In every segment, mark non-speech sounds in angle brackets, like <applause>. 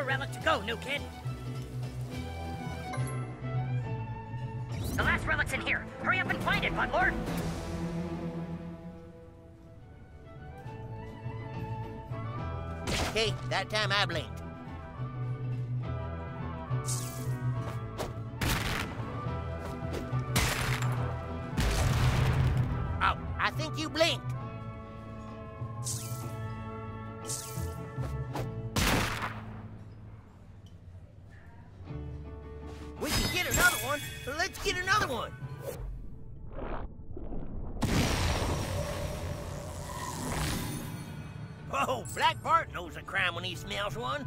more relic to go, new kid. The last relic's in here. Hurry up and find it, Buttlord. Hey, that time I blinked. Smells one.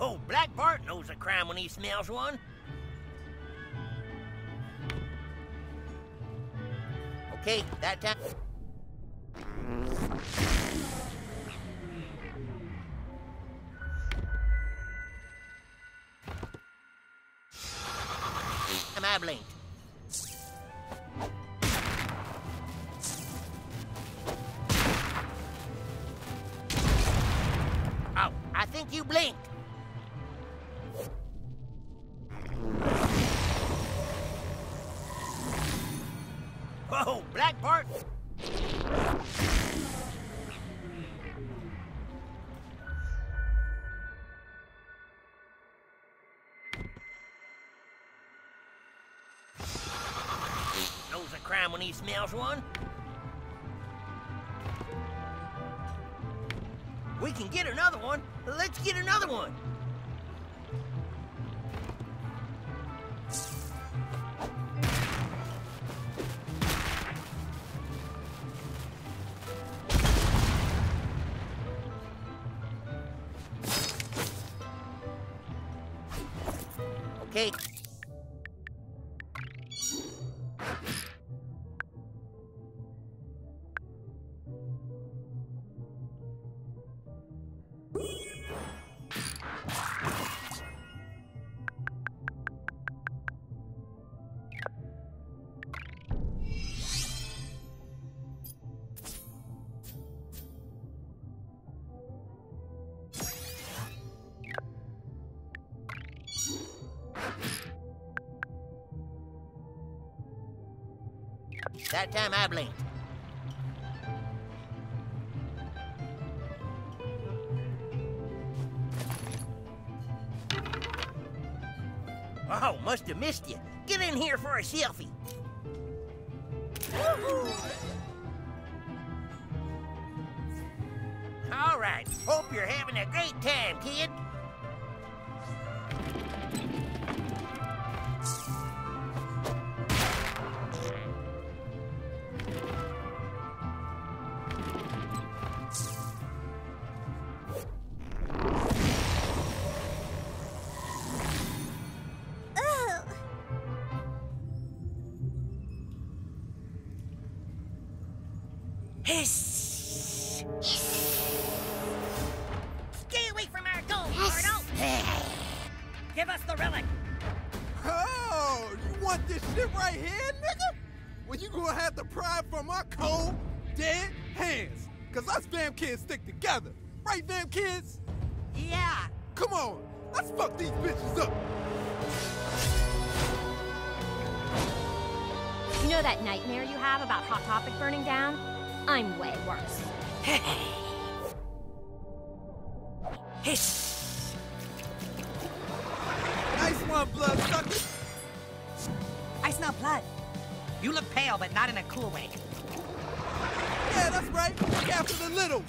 Oh, Black Bart knows a crime when he smells one. Okay, that time. Smells one. We can get another one. Let's get another one. That time I blinked. Oh, must have missed you. Get in here for a selfie. All right. Hope you're having a great time, kid. Give us the relic! Oh, you want this shit right here, nigga? Well, you gonna have to pry from my cold, dead hands. Cause us fam kids stick together. Right, fam kids? Yeah! Come on, let's fuck these bitches up. You know that nightmare you have about Hot Topic burning down? I'm way worse. <laughs> Hiss! Nice one, bloodsucker. I smell blood. You look pale, but not in a cool way. Yeah, that's right. Look after the littles.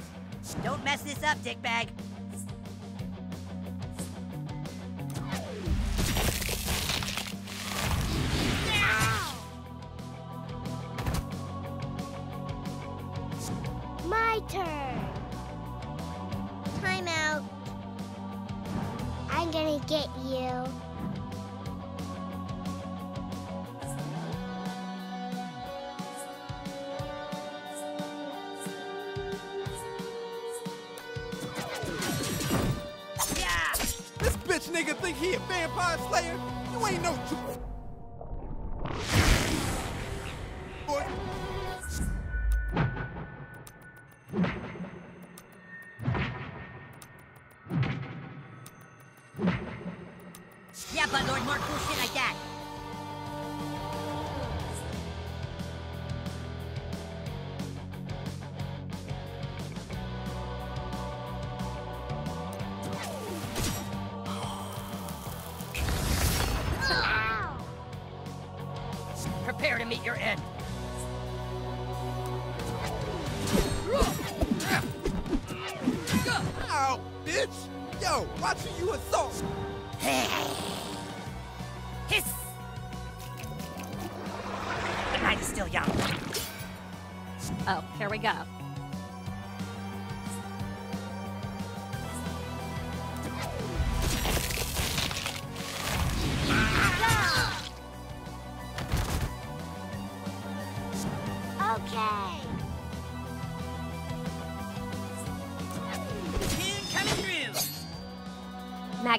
Don't mess this up, dickbag.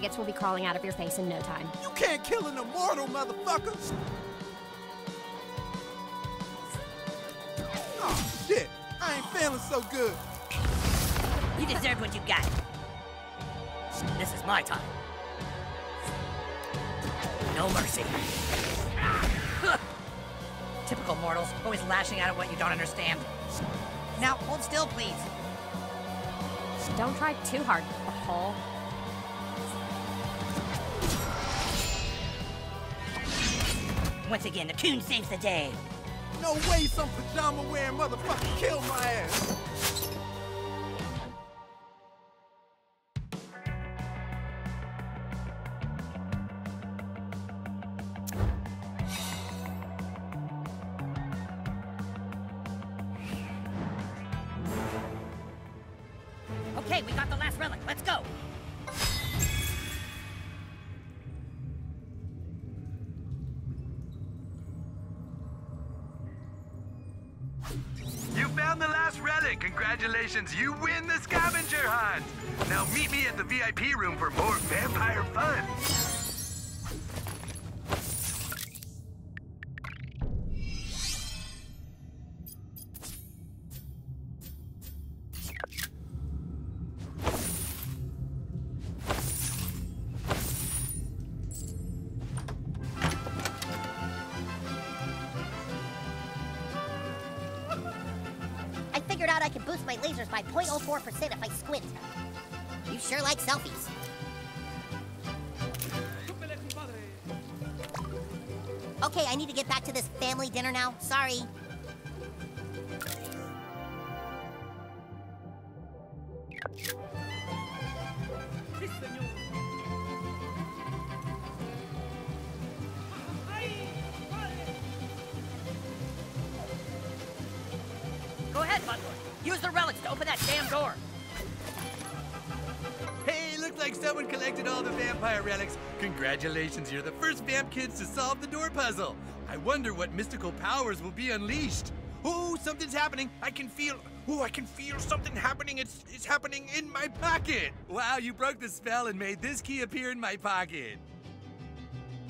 Maggots will be crawling out of your face in no time. You can't kill an immortal, motherfucker! Oh, shit! I ain't feeling so good. You deserve what you got. This is my time. No mercy. <laughs> Typical mortals, always lashing out at what you don't understand. Now, hold still, please. Don't try too hard, hole. Once again, the coon saves the day. No way some pajama wearing motherfucker killed my ass! Figured out I can boost my lasers by 0.04% if I squint. You sure like selfies. Okay, I need to get back to this family dinner now. Sorry. Puzzle. I wonder what mystical powers will be unleashed. Oh, something's happening. I can feel. Oh, I can feel something happening. It's it's happening in my pocket. Wow, you broke the spell and made this key appear in my pocket.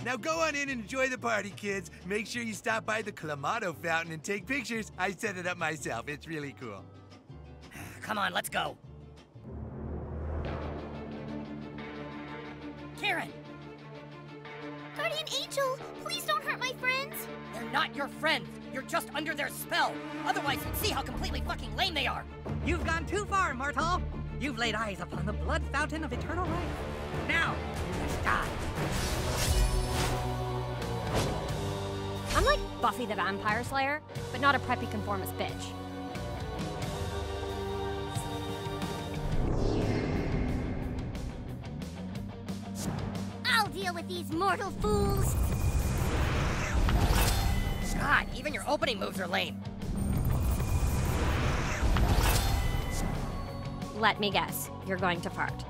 Now go on in and enjoy the party, kids. Make sure you stop by the Clamato fountain and take pictures. I set it up myself. It's really cool. <sighs> Come on, let's go. Karen, Guardian Angel, please don't hurt my friends. they're not your friends. You're just under their spell. Otherwise, you'd see how completely fucking lame they are. You've gone too far, mortal. You've laid eyes upon the blood fountain of eternal life. Now, you must die. I'm like Buffy the Vampire Slayer, but not a preppy conformist bitch. Deal with these mortal fools. God, even your opening moves are lame. Let me guess, you're going to fart.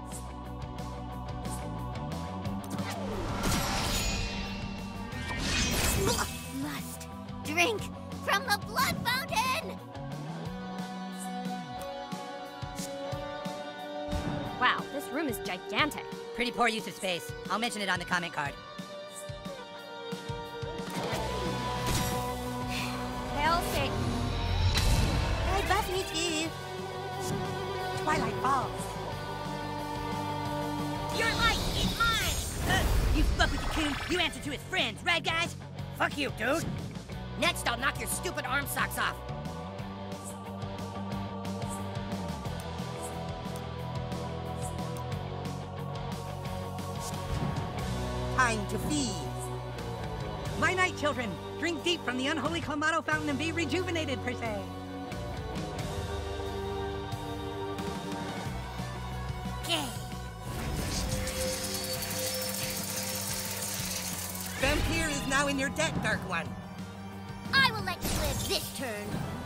Poor use of space. I'll mention it on the comment card. Hail Satan. I buff me too. Twilight Falls. Your life is mine. Uh, you fuck with the coon, you answer to his friends, right guys? Fuck you, dude. Next, I'll knock your stupid arm socks off. Time to feed. My night children, drink deep from the unholy Clamato fountain and be rejuvenated, per se. Okay. Vampire is now in your debt, Dark One. I will let you live this turn.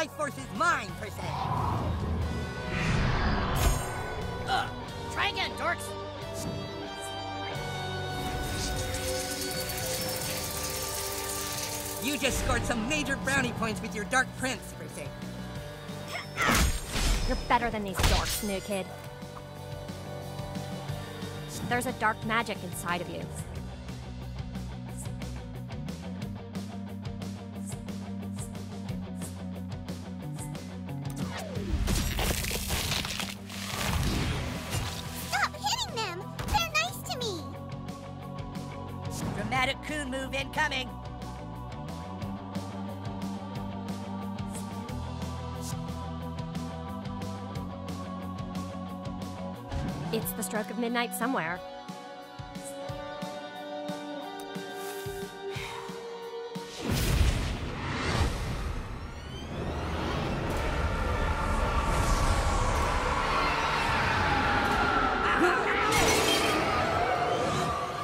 Life force is mine, per se. Uh, try again, dorks! You just scored some major brownie points with your Dark Prince, per se. You're better than these dorks, new kid. There's a dark magic inside of you. Midnight somewhere.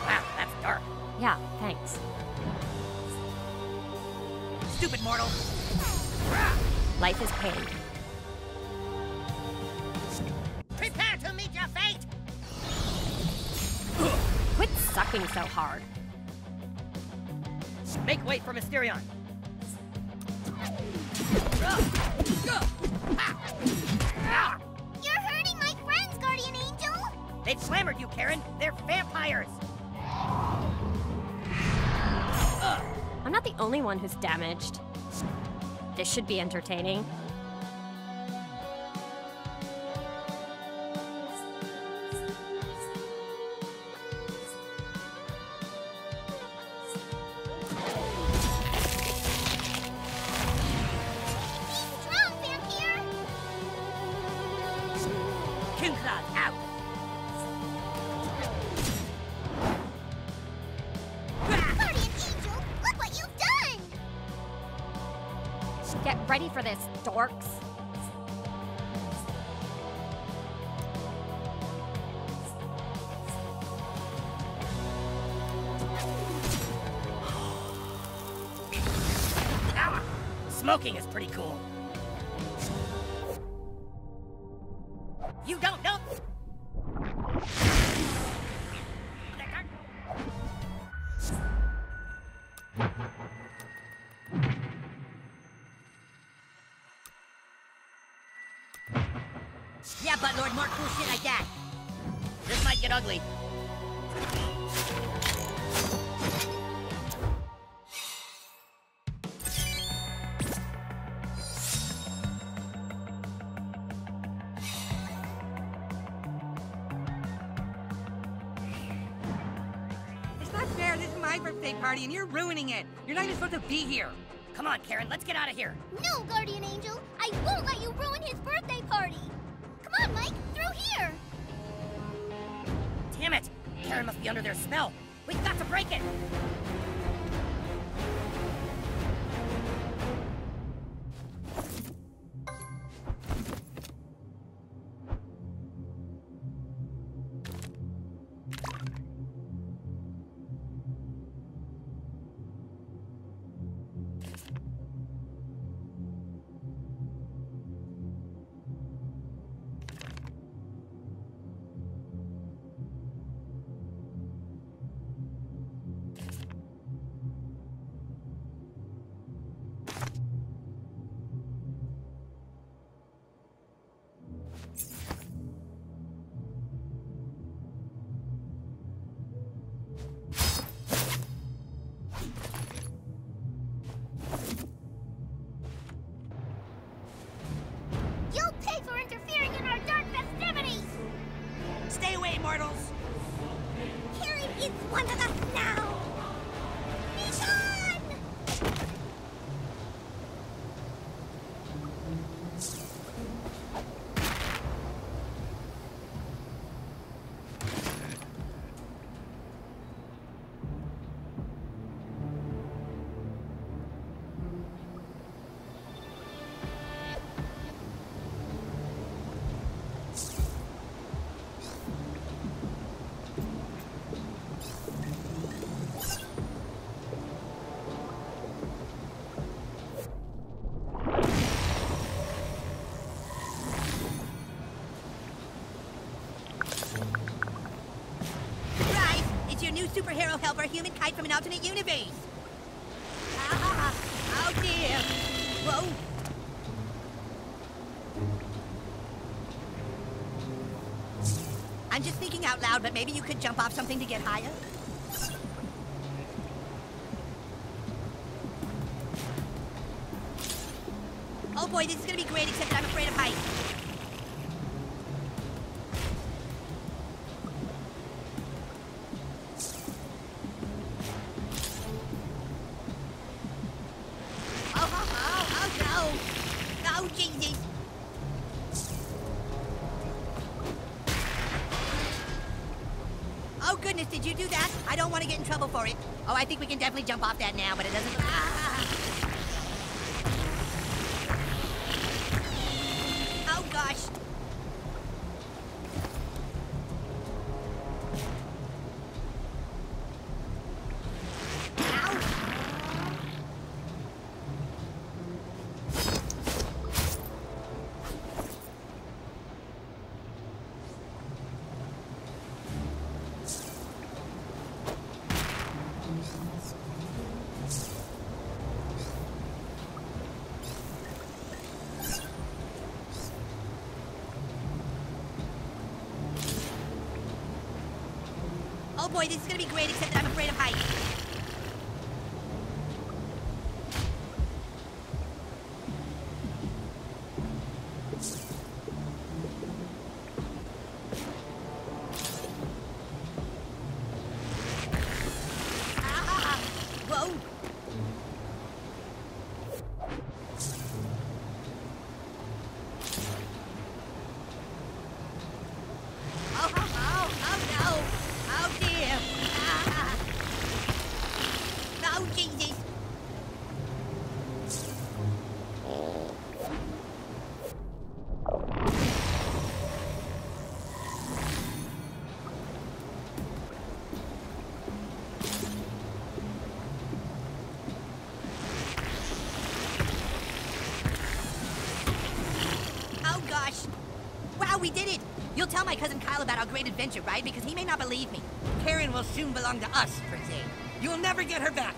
Wow, that's dark. Yeah, thanks. Stupid mortal. Life is pain. Quit sucking so hard. Make way for Mysterion. You're hurting my friends, Guardian Angel! They've glamoured you, Karen. They're vampires. I'm not the only one who's damaged. This should be entertaining. Yeah, Buttlord, more cool shit like that. This might get ugly. It's not fair. This is my birthday party, and you're ruining it. You're not even supposed to be here. Come on, Karen, let's get out of here. No, Guardian Angel. I won't let you ruin his birthday party. Under their spell. We've got to break it! Helper, Human Kite from an alternate universe. Ah, oh dear. Whoa. I'm just thinking out loud, but maybe you could jump off something to get higher? Oh boy, this is gonna be great, except that I'm afraid of heights. That now, but it doesn't... boy, this is gonna be great, except that I'm afraid of heights. Great adventure, right? Because he may not believe me. Karen will soon belong to us, se. You'll never get her back.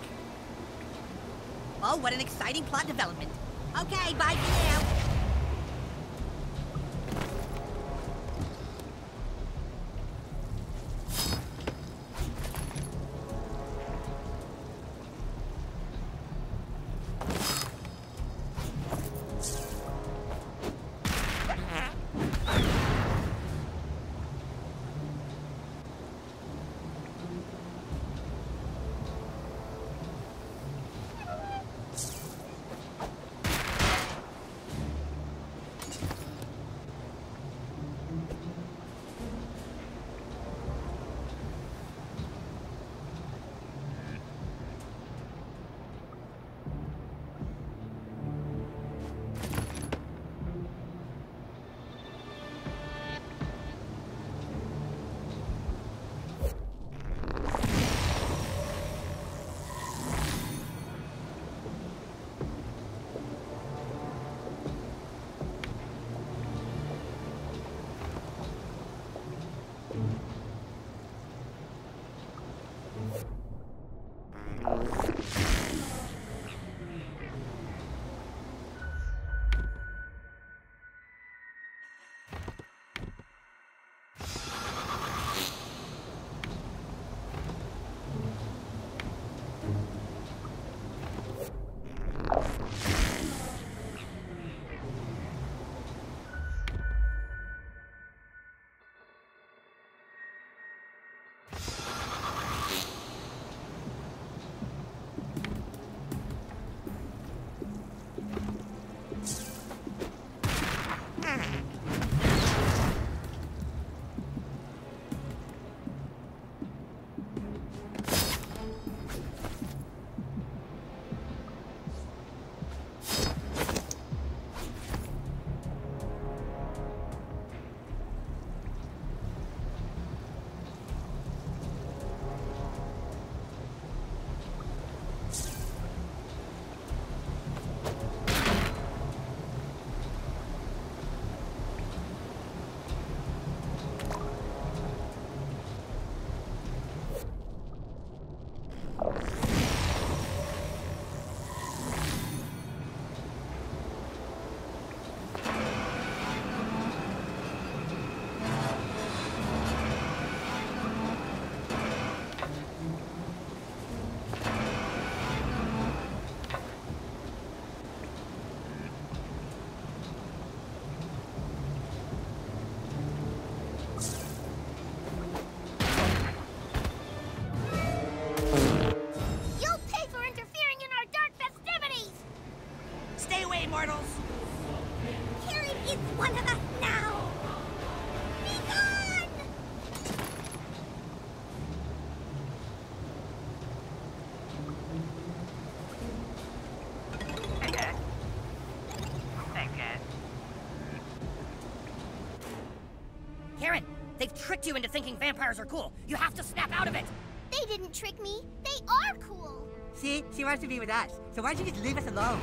Oh, what an exciting plot development. Okay, bye for now. Tricked you into thinking vampires are cool. You have to snap out of it. They didn't trick me. They are cool. See? She wants to be with us. So why don't you just leave us alone?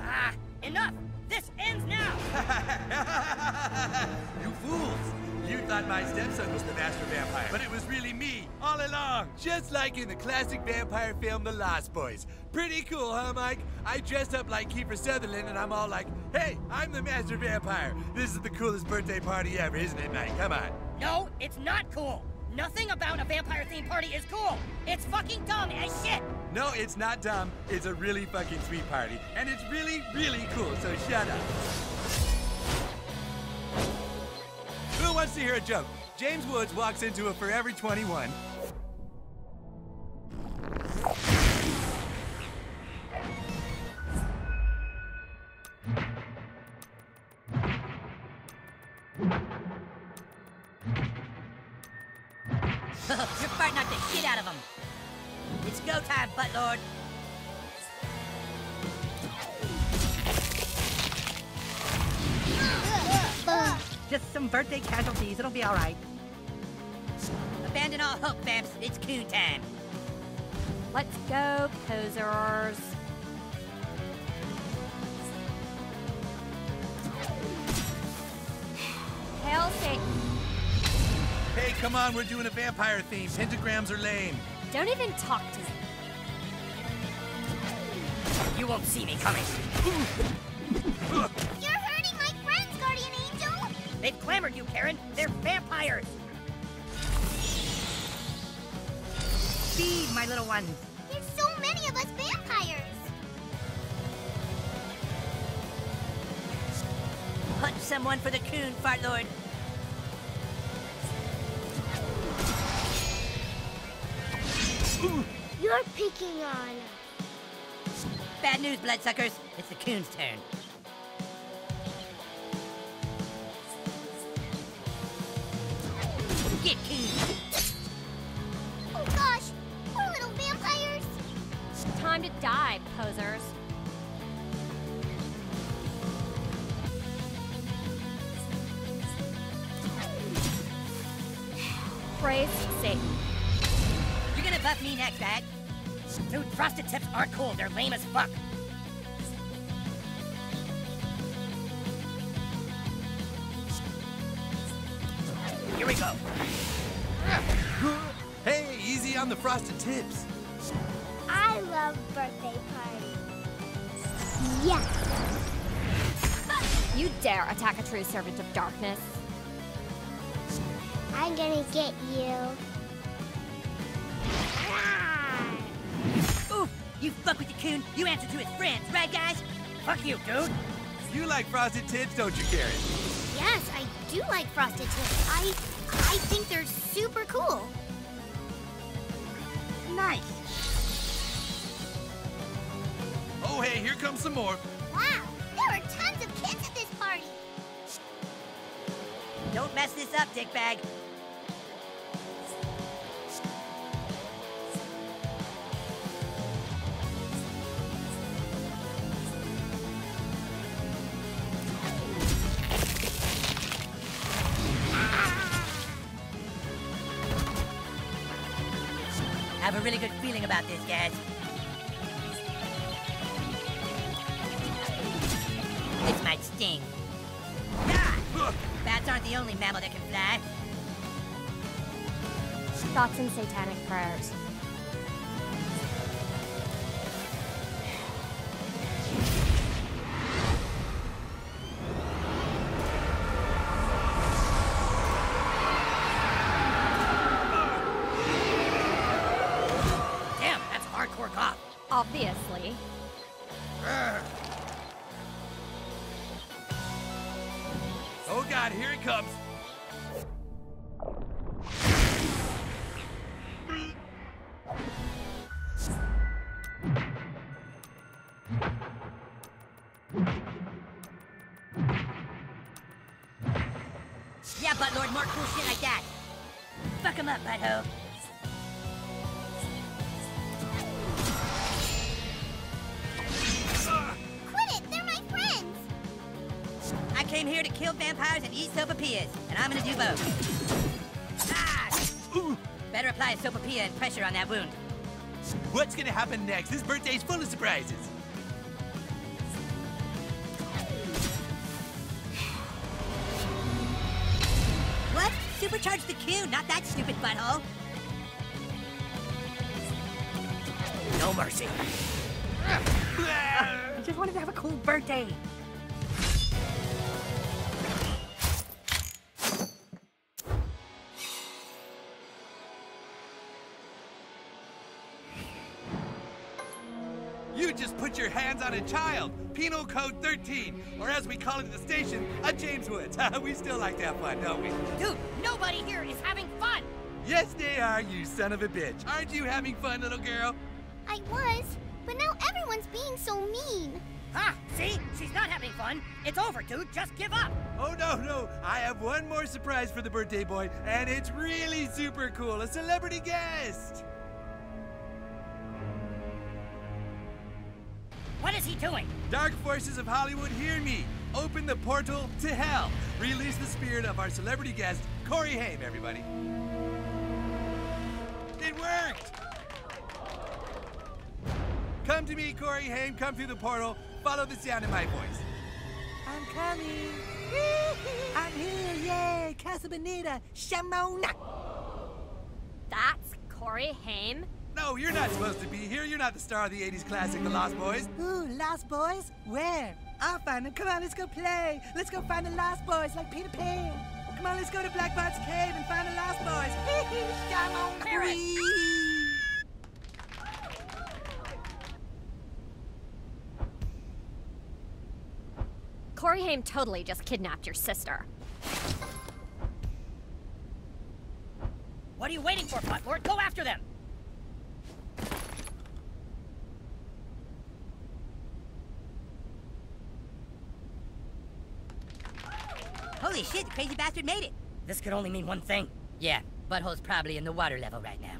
Ah, enough! This ends now! <laughs> you fools! You thought my stepson was the master vampire, but it was really me, all along. Just like in the classic vampire film, The Lost Boys. Pretty cool, huh, Mike? I dressed up like Kiefer Sutherland, and I'm all like, hey, I'm the master vampire. This is the coolest birthday party ever, isn't it, Mike? Come on. No, it's not cool. Nothing about a vampire themed party is cool. It's fucking dumb as shit. No, it's not dumb. It's a really fucking sweet party. And it's really, really cool, so shut up. Who wants to hear a joke? James Woods walks into a Forever 21. <laughs> You're fighting out the shit out of them. It's go time, Buttlord. Just some birthday casualties. It'll be all right. Abandon all hope, Vamps. It's coon time. Let's go, posers. <sighs> Hail Satan. Hey, come on, we're doing a vampire theme. Pentagrams are lame. Don't even talk to me. You won't see me coming. <laughs> You're hurting my friends, Guardian Angel. They've glamoured you, Karen. They're vampires. Feed my little ones. There's so many of us vampires. Hunt someone for the coon, Fartlord. Picking on. Bad news, bloodsuckers. It's the coon's turn. Get coon. Oh gosh, poor little vampires. Time to die, posers. Praise Satan. You're gonna buff me next, right? Dude, frosted tips aren't cool. They're lame as fuck. Here we go. <laughs> Hey, easy on the frosted tips. I love birthday parties. Yeah. You dare attack a true servant of darkness. I'm gonna get you. You fuck with the coon, you answer to his friends, right, guys? Fuck you, dude. You like frosted tips, don't you, Karen? Yes, I do like frosted tips. I I think they're super cool. Nice. Oh, hey, here comes some more. Wow, there are tons of kids at this party. Don't mess this up, dickbag. Really good feeling about this, guys. This might sting. Ah! Bats aren't the only mammal that can fly. Thoughts and satanic prayers. Kill vampires and eat sopapillas, and I'm gonna do both. Ah! Better apply a sopapilla and pressure on that wound. What's gonna happen next? This birthday's full of surprises. What? Supercharge the Q, not that stupid butthole. No mercy. I just wanted to have a cool birthday. A child. Penal Code 13, or as we call it at the station, a James Woods. <laughs> we still like to have fun, don't we? Dude, nobody here is having fun. Yes, they are, you son of a bitch. Aren't you having fun, little girl? I was, but now everyone's being so mean. Ha! See? She's not having fun. It's over, dude. Just give up. Oh, no, no. I have one more surprise for the birthday boy, and it's really super cool. A celebrity guest. What is he doing? Dark forces of Hollywood, hear me. Open the portal to hell. Release the spirit of our celebrity guest, Corey Haim, everybody. It worked! Come to me, Corey Haim. Come through the portal. Follow the sound of my voice. I'm coming. <laughs> I'm here. Yay! Casa Bonita. Shamona. That's Corey Haim? No, you're not supposed to be here. You're not the star of the 80s classic, The Lost Boys. Ooh, Lost Boys? Where? I'll find them. Come on, let's go play. Let's go find the Lost Boys like Peter Pan. Come on, let's go to Black Bart's cave and find the Lost Boys. <laughs> Shamona. Corey Haim totally just kidnapped your sister. What are you waiting for, Buttlord? Go after them! Holy shit, the crazy bastard made it! This could only mean one thing. Yeah, Butthole's probably in the water level right now.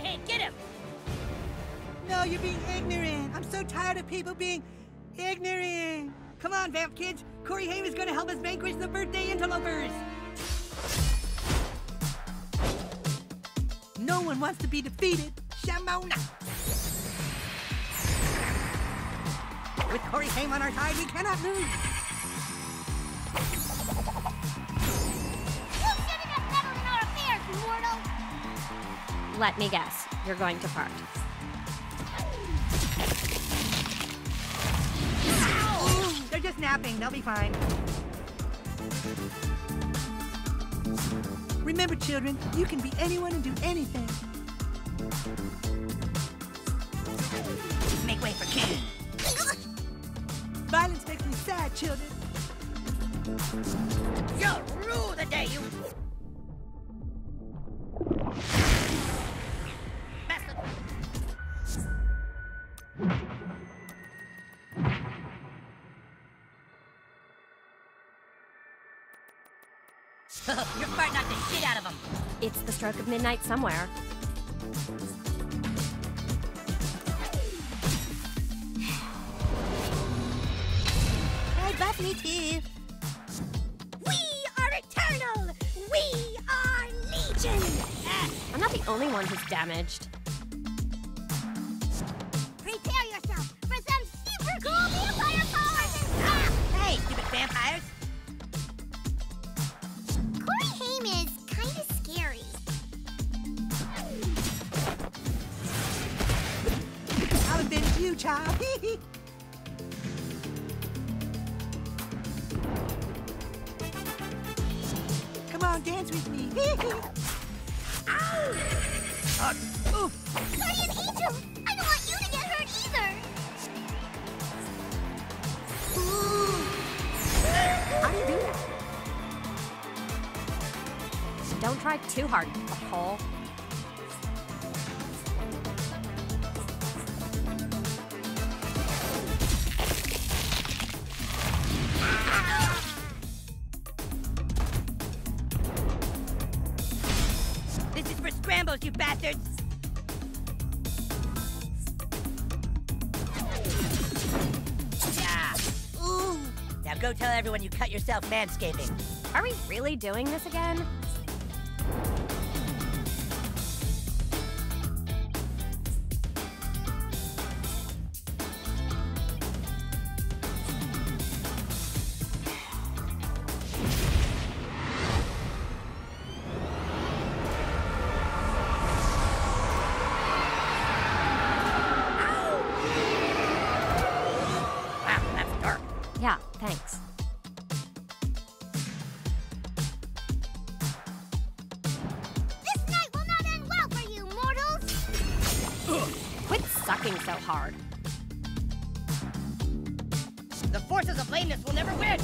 Haim. Get him! No, you're being ignorant. I'm so tired of people being ignorant. Come on, Vamp Kids. Corey Haim is going to help us vanquish the birthday interlopers. No one wants to be defeated. Shamona. With Corey Haim on our side, we cannot lose. Let me guess. You're going to part. They're just napping. They'll be fine. Remember, children, you can be anyone and do anything. Make way for King. Violence makes me sad, children. You'll rue the day you... stroke of midnight somewhere. Hey, Buffy, too. We are eternal! We are legion! I'm not the only one who's damaged. Dance with me. <laughs> Ah! Ow! Guardian Angel! I don't want you to get hurt either! How do you do that? Don't try too hard, butthole. Yourself manscaping. Are we really doing this again? Sucking so hard. The forces of lameness will never win.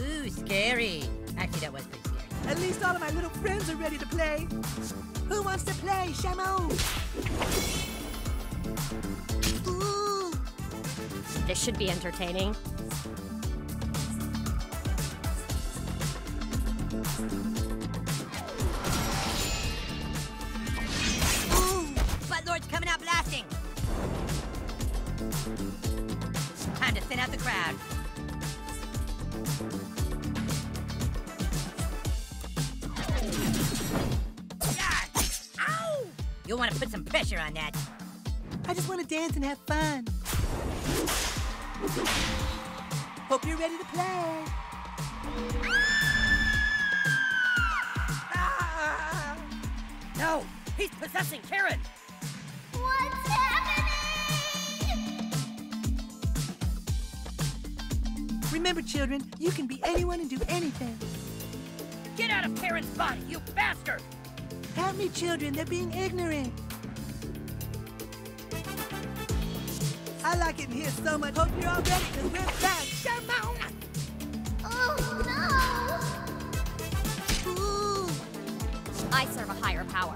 Ooh, scary. Actually, that was pretty scary. At least all of my little friends are ready to play. Who wants to play, Shamo? Ooh. This should be entertaining. Just want to dance and have fun. Hope you're ready to play. Ah! No, he's possessing Karen. What's happening? Remember, children, you can be anyone and do anything. Get out of Karen's body, you bastard! Help me, children. They're being ignorant. I like it in here so much. Hope you're all ready, because we're back. Shamo! Oh no! Ooh. I serve a higher power.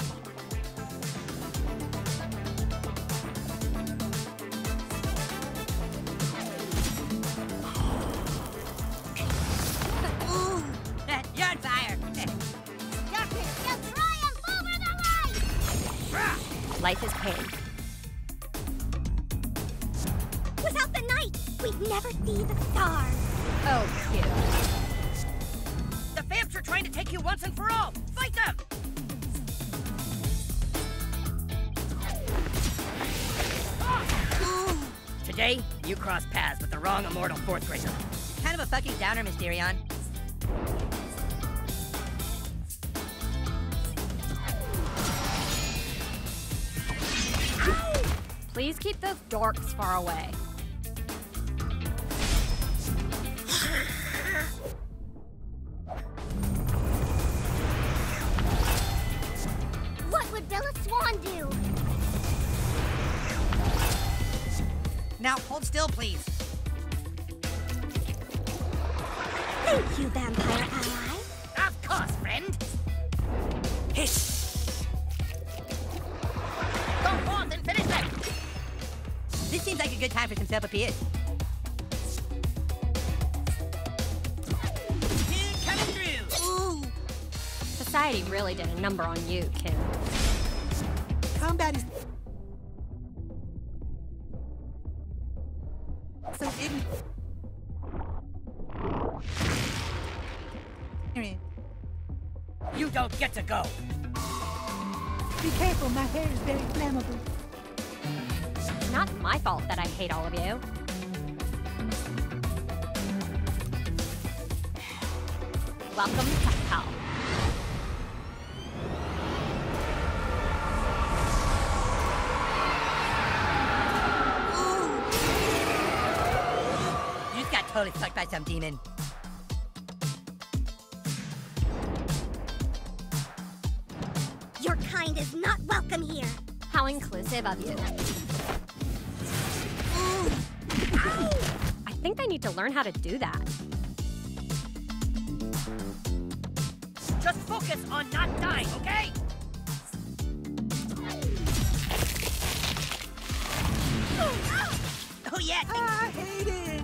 Ooh. You're on Without the night, we'd never see the stars. Oh, cute. The vamps are trying to take you once and for all. Fight them! <gasps> Today, you cross paths with the wrong immortal fourth grader. Kind of a fucking downer, Mysterion. Please keep those dorks far away. Now, hold still, please. Thank you, vampire ally. Of course, friend. Hiss. Go forth and finish them. This seems like a good time for some self-appeal. Coming through. Society really did a number on you, Kim. Combat is hate all of you. Welcome to hell. You just got totally fucked by some demon. Your kind is not welcome here. How inclusive of you. To learn how to do that. Just focus on not dying, okay? Oh yeah. I hate it.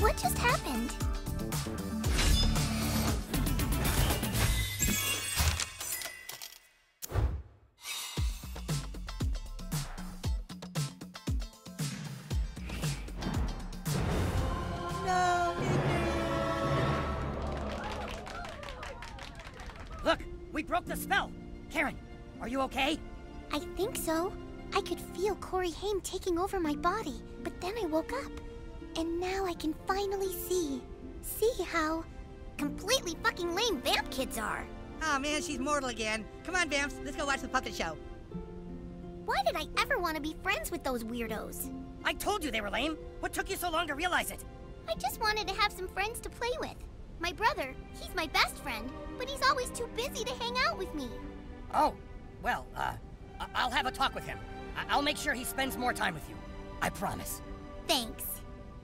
What just happened? Okay? I think so. I could feel Corey Haim taking over my body, but then I woke up. And now I can finally see. See how completely fucking lame vamp kids are. Oh man, she's mortal again. Come on, Vamps, let's go watch the puppet show. Why did I ever want to be friends with those weirdos? I told you they were lame. What took you so long to realize it? I just wanted to have some friends to play with. My brother, he's my best friend, but he's always too busy to hang out with me. Oh, well, uh, I- I'll have a talk with him. I- I'll make sure he spends more time with you. I promise. Thanks.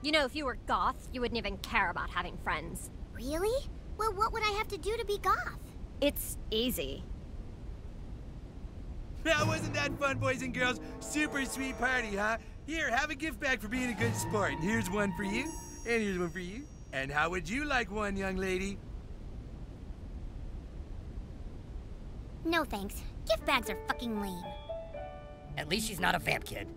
You know, if you were goth, you wouldn't even care about having friends. Really? Well, what would I have to do to be goth? It's easy. Now, wasn't that fun, boys and girls? Super sweet party, huh? Here, have a gift bag for being a good sport. And here's one for you, and here's one for you. And how would you like one, young lady? No thanks. Gift bags are fucking lame. At least she's not a vamp kid.